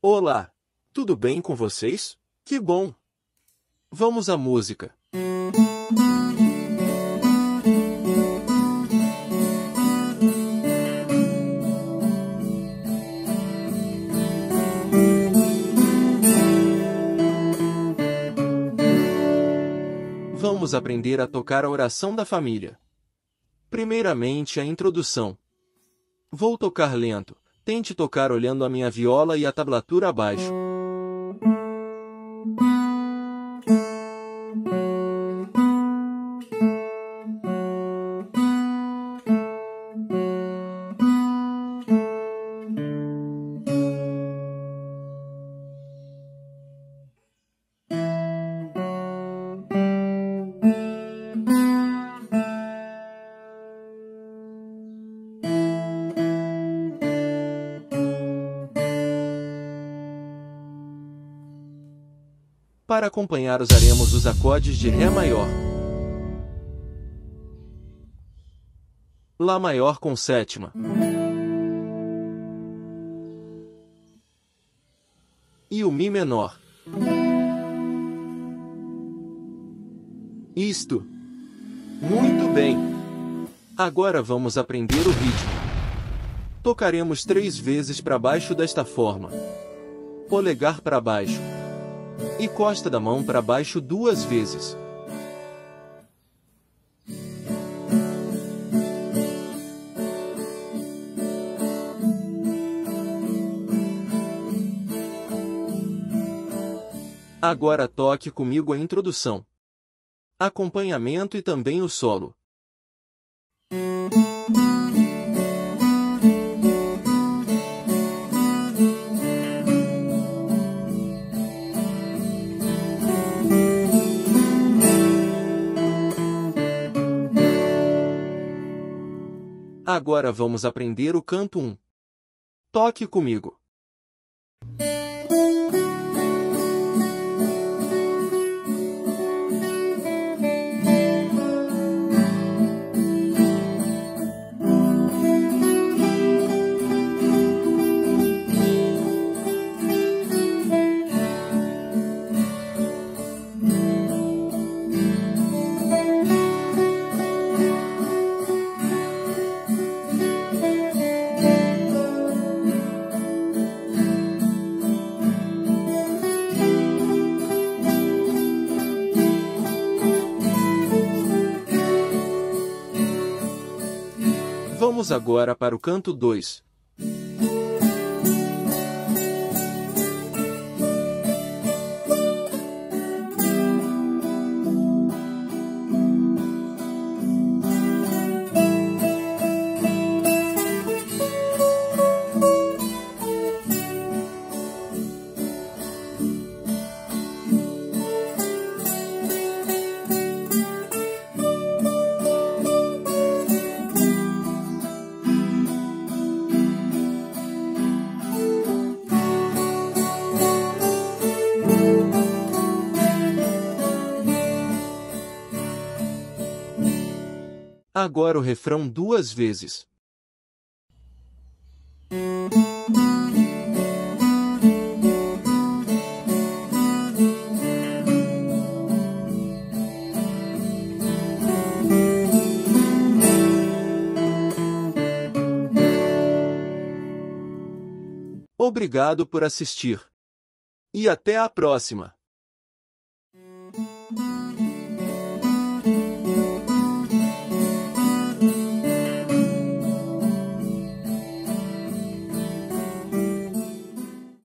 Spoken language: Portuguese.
Olá, tudo bem com vocês? Que bom! Vamos à música. Vamos aprender a tocar a oração da família. Primeiramente, a introdução. Vou tocar lento. Tente tocar olhando a minha viola e a tablatura abaixo. Para acompanhar usaremos os acordes de Ré maior, Lá maior com sétima, e o Mi menor. Isto. Muito bem. Agora vamos aprender o ritmo. Tocaremos três vezes para baixo desta forma. Polegar para baixo e costa da mão para baixo duas vezes. Agora toque comigo a introdução, acompanhamento e também o solo. Agora vamos aprender o canto 1. Toque comigo. Agora para o canto 2. Agora o refrão duas vezes. Obrigado por assistir. E até a próxima!